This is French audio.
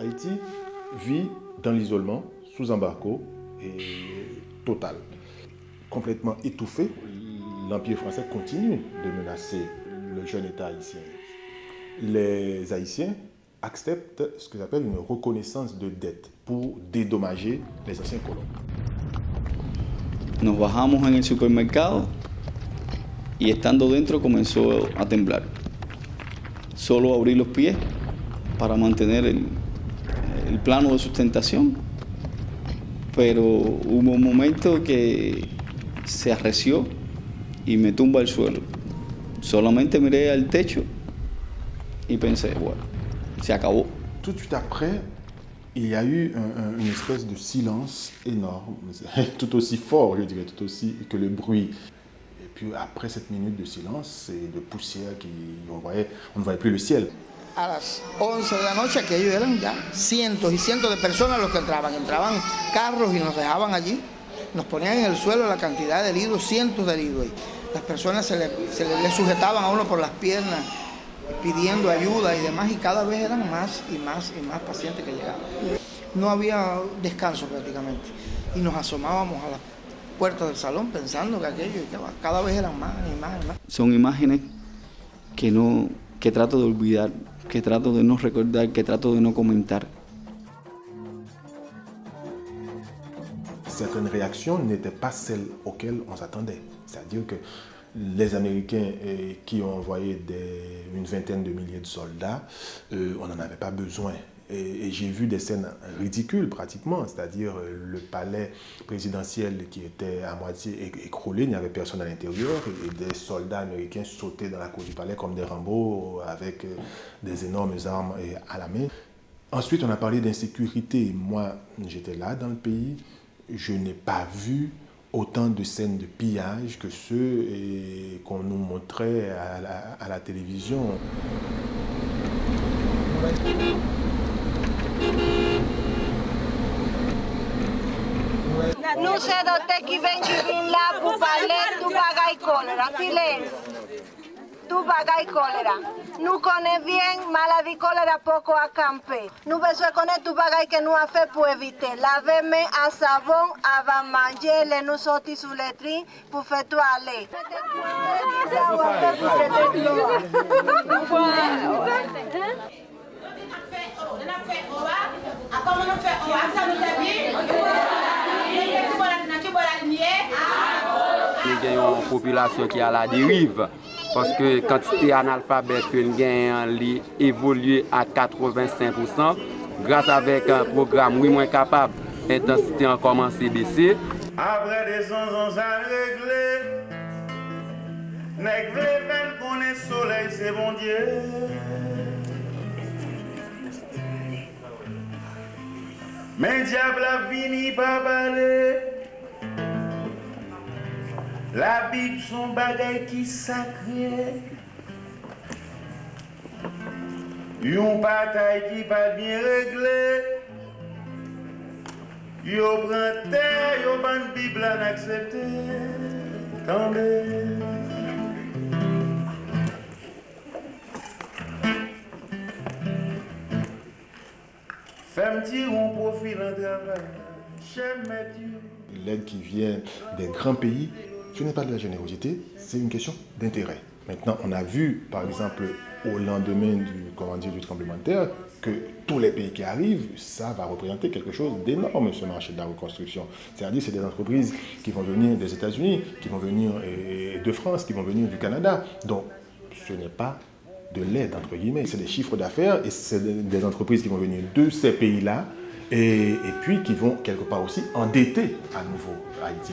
Haïti vit dans l'isolement, sous embargo et total. Complètement étouffé, l'Empire français continue de menacer le jeune État haïtien. Les Haïtiens acceptent ce que j'appelle une reconnaissance de dette pour dédommager les anciens colons. Nos bajamos en el supermercado y estando dentro comenzó a temblar. Solo abrí los pies para mantener el, el plano de sustentación, pero hubo un momento que se arreció y me tumba al suelo. Solamente miré al techo y pensé, bueno, se acabó. Tout de suite après, il y a eu un- un- une espèce de silence énorme, tout aussi fort, je dirais, tout aussi que le bruit. Et puis après cette minute de silence et de poussière, qui, on, voyait, on ne voyait plus le ciel. A las 11 de la noche, aquello eran ya cientos y cientos de personas los que entraban. Entraban carros y nos dejaban allí. Nos ponían en el suelo la cantidad de heridos, cientos de heridos. Las personas se le, se le- le sujetaban a uno por las piernas, pidiendo ayuda y demás. Y cada vez eran más y más y más pacientes que llegaban. No había descanso prácticamente. Y nos asomábamos a las puertas del salón pensando que aquello, y cada vez eran más y más y más. Son imágenes que, no, que trato de olvidar, que trato de no recordar, que trato de no comentar. certaines réactions n'étaient pas celles auxquelles on s'attendait. C'est-à-dire que les Américains euh, qui ont envoyé une vingtaine de milliers de soldats, euh, on n'en avait pas besoin. Et, j'ai vu des scènes ridicules pratiquement, c'est-à-dire euh, le palais présidentiel qui était à moitié écroulé, il n'y avait personne à l'intérieur, et des soldats américains sautaient dans la cour du palais comme des Rambo avec des énormes armes à la main. Ensuite, on a parlé d'insécurité. Moi, j'étais là dans le pays. Je n'ai pas vu autant de scènes de pillage que ceux qu'on nous montrait à la, à la télévision. Nou se do te ki ven vin la pou pale tu bagay. Tu bagay kolera. Nou kone bien maladi kolera poco acampe. Nou beso kone tu bagay que nou a fait pour éviter. Laveme a savon, ava manger, le nou soti sous letri pour faire toilette. Nous une population qui est à la dérive. Parce que quantité analphabète que nous gagnons évolue à 85%. Grâce avec un programme oui moins capable, l'intensité a commencé à baisser. Après des ans, ans à régler. Nèg vle ven konen soleil, c'est bon Dieu. Men diable a vini pa pale. La Bible son bagay ki sakre. Yon patay ki pa bien regle. Yo pran terre, yo ban Bible an aksepte. Tande. Femme tire un profil. J'aime Mathieu. L'aide qui vient des grands pays, ce n'est pas de la générosité, c'est une question d'intérêt. Maintenant, on a vu, par exemple, au lendemain du, du tremblement de terre, que tous les pays qui arrivent, ça va représenter quelque chose d'énorme, ce marché de la reconstruction. C'est-à-dire c'est des entreprises qui vont venir des États-Unis, qui vont venir eh, de France, qui vont venir du Canada. Donc, ce n'est pas de l'aide, entre guillemets. C'est des chiffres d'affaires et c'est des- des entreprises qui vont venir de ces pays-là et, et puis qui vont quelque part aussi endetter à nouveau Haïti.